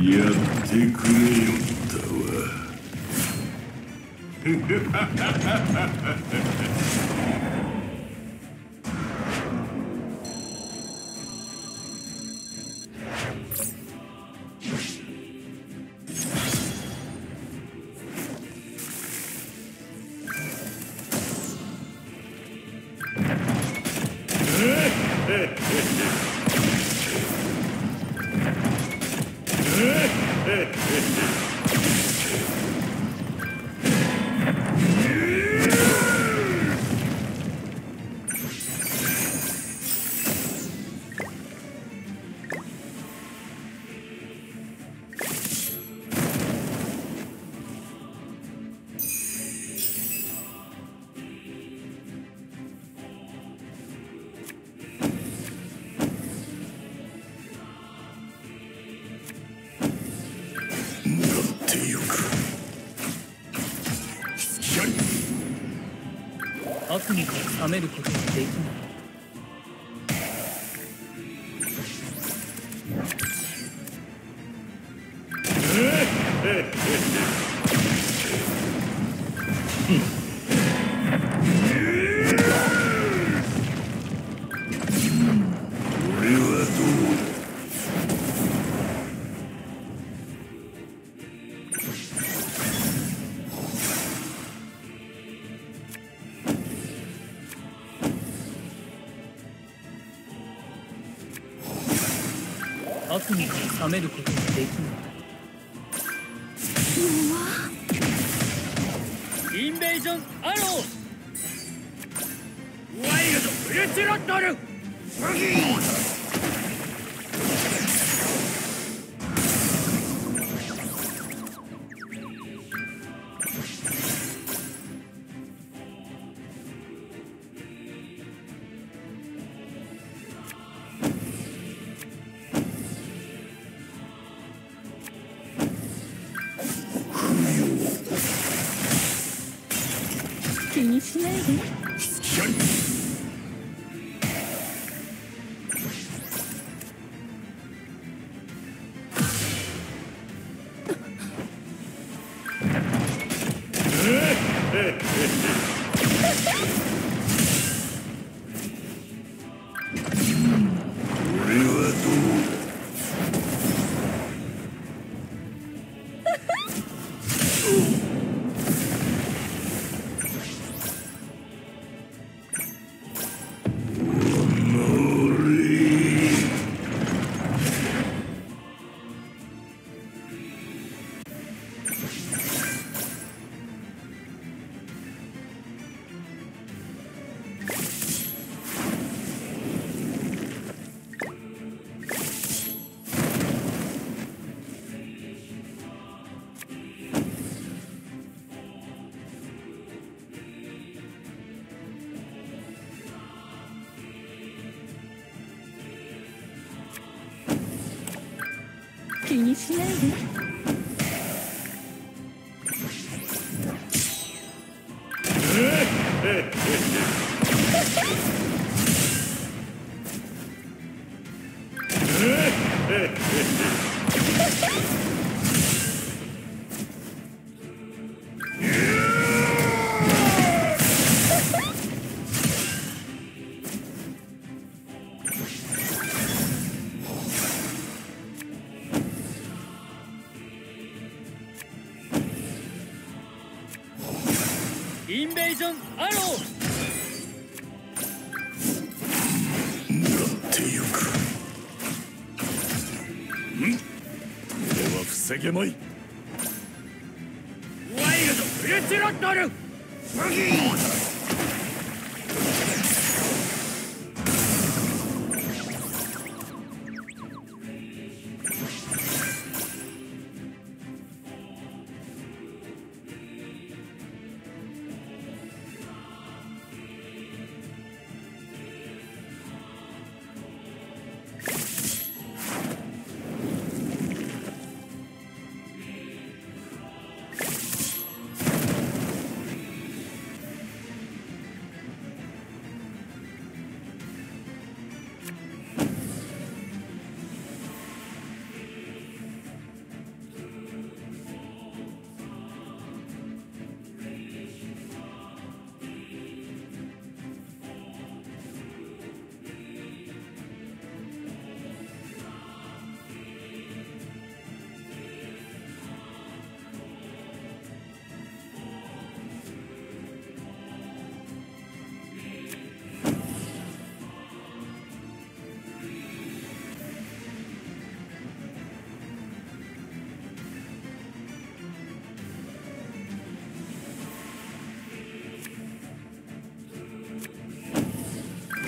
やってくれよったわ。Hehehehe 悪にから冷めることはできない。悪にから冷めることができない。インベージョンアロー。ワイルドウルチロットル。にしないで。俺 にしないで。インベージョンアロー。なってゆく。ん？俺は防げまい。ワイルドフルチロットル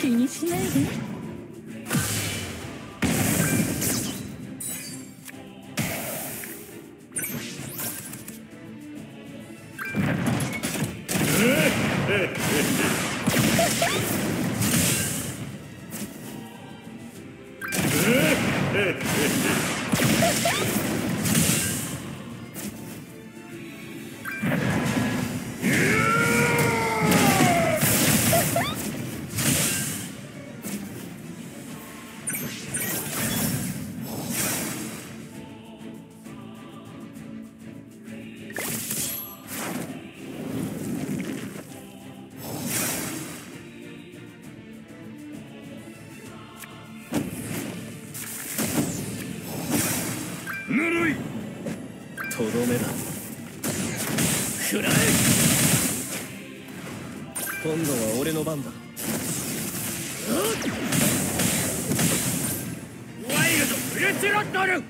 気にしないで。ぬるい。とどめだ。食らえ。今度は俺の番だ。ワイルドフレチロットル